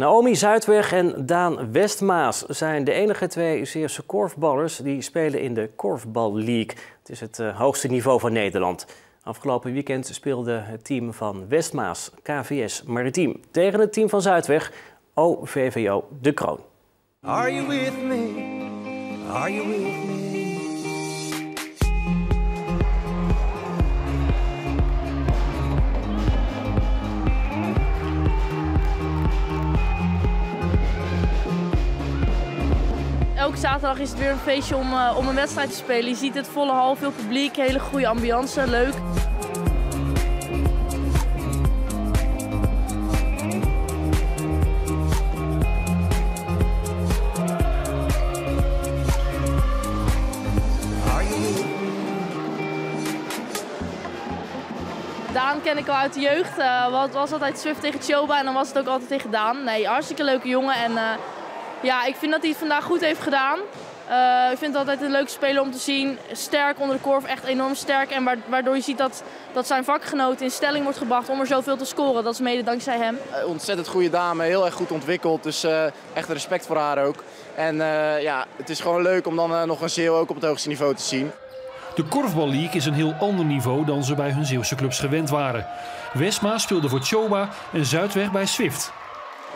Naomi Zuidweg en Daan Westmaas zijn de enige twee Zeeuwse korfballers die spelen in de Korfbal League. Het is het eh, hoogste niveau van Nederland. Afgelopen weekend speelde het team van Westmaas, KVS Maritiem, tegen het team van Zuidweg, OVVO De Kroon. Are you with me? Are you with me? Elke zaterdag is het weer een feestje om, uh, om een wedstrijd te spelen. Je ziet het volle hal, veel publiek, hele goede ambiance, leuk. Daan ken ik al uit de jeugd. Uh, het was altijd Swift tegen Choba en dan was het ook altijd tegen Daan. Nee, hartstikke leuke jongen en uh, ja, ik vind dat hij het vandaag goed heeft gedaan. Uh, ik vind het altijd een leuke speler om te zien. Sterk onder de korf, echt enorm sterk. En waardoor je ziet dat, dat zijn vakgenoot in stelling wordt gebracht om er zoveel te scoren. Dat is mede dankzij hem. Uh, ontzettend goede dame, heel erg goed ontwikkeld. Dus uh, echt respect voor haar ook. En ja, het is gewoon leuk om dan nog een Zeeuw ook op het hoogste niveau te zien. De Korfbal League is een heel ander niveau dan ze bij hun Zeeuwse clubs gewend waren. Westma speelde voor Choba en Zuidweg bij Swift.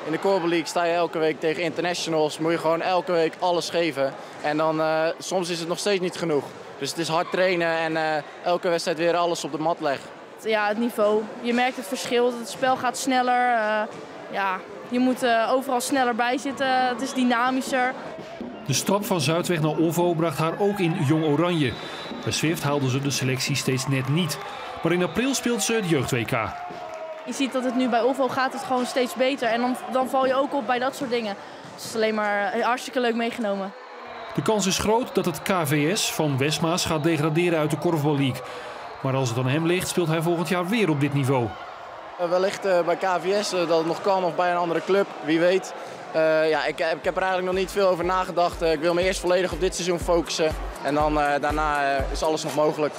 In de Korfbal League sta je elke week tegen internationals. Moet je gewoon elke week alles geven. En dan uh, soms is het nog steeds niet genoeg. Dus het is hard trainen en uh, elke wedstrijd weer alles op de mat leggen. Ja, het niveau. Je merkt het verschil. Het spel gaat sneller. Uh, ja, je moet overal sneller bij zitten. Het is dynamischer. De stap van Zuidweg naar OVO bracht haar ook in Jong Oranje. Bij Swift haalden ze de selectie steeds net niet. Maar in april speelt ze het jeugd-WK. Je ziet dat het nu bij OVO gaat het gewoon steeds beter. En dan, dan val je ook op bij dat soort dingen. Dus het is alleen maar hartstikke leuk meegenomen. De kans is groot dat het KVS van Westmaas gaat degraderen uit de Korfbal League. Maar als het aan hem ligt, speelt hij volgend jaar weer op dit niveau. Uh, wellicht uh, bij KVS dat het nog kan of bij een andere club, wie weet. ja, ik, ik, heb er eigenlijk nog niet veel over nagedacht. ik wil me eerst volledig op dit seizoen focussen. En dan daarna is alles nog mogelijk.